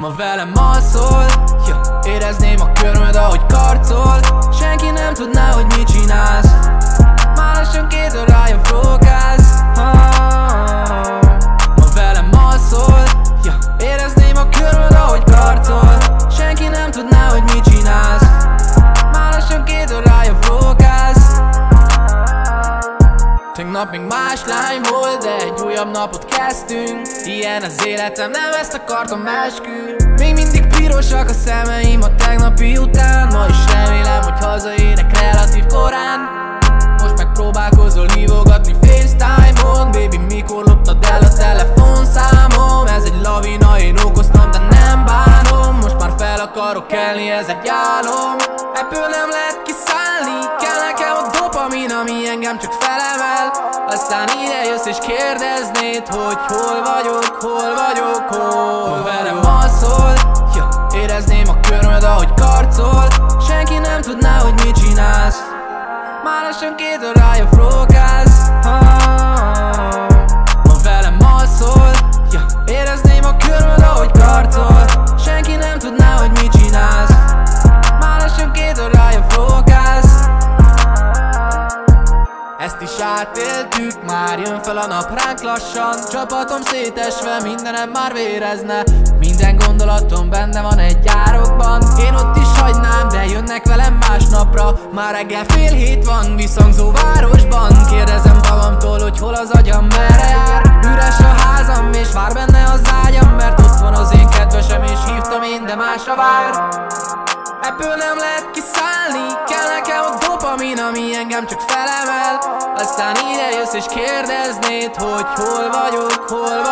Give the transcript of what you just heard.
Ma velem alszol ja, Érezném a körmöd, ahogy karcol. Senki nem tudná, hogy Tegnap még más lány volt, de egy újabb napot kezdtünk. Ilyen az életem, nem ezt akartam eskü Még mindig pirosak a szemeim a tegnapi után. Ma is remélem, hogy hazaérek relatív korán. Most meg próbálkozol hívogatni FaceTime-on. Baby, mikor loptad el a telefonszámom? Ez egy lavina, én okoztam, de nem bánom. Most már fel akarok kelni, ez egy álom. Ebből nem lehet kiszállni Kell nekem a dopamin, ami engem csak felemel Aztán ide jössz és kérdeznéd, hogy hol vagyok, hol vagyok, hol? Velem alszol, ja, érezném a körmöd, ahogy karcol. Senki nem tudná, hogy mit csinálsz. Már lassan két órája ezt is átéltük, már jön fel a nap ránk lassan. Csapatom szétesve, mindenem már vérezne. Minden gondolatom benne van egy árokban Én ott is hagynám, de jönnek velem másnapra. Már reggel fél hét van, visszhangzó városban. Kérdezem magamtól, hogy hol az agyam, merre jár. Üres a házam, és vár benne az ágyam Mert ott van az én kedvesem, és hívtam én, de másra vár Ebből nem lehet kiszállni. Kell nekem a dopamin, ami engem csak felemel. Aztán ide jössz és kérdeznéd Hogy hol vagyok, hol vagyok,